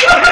Ha ha!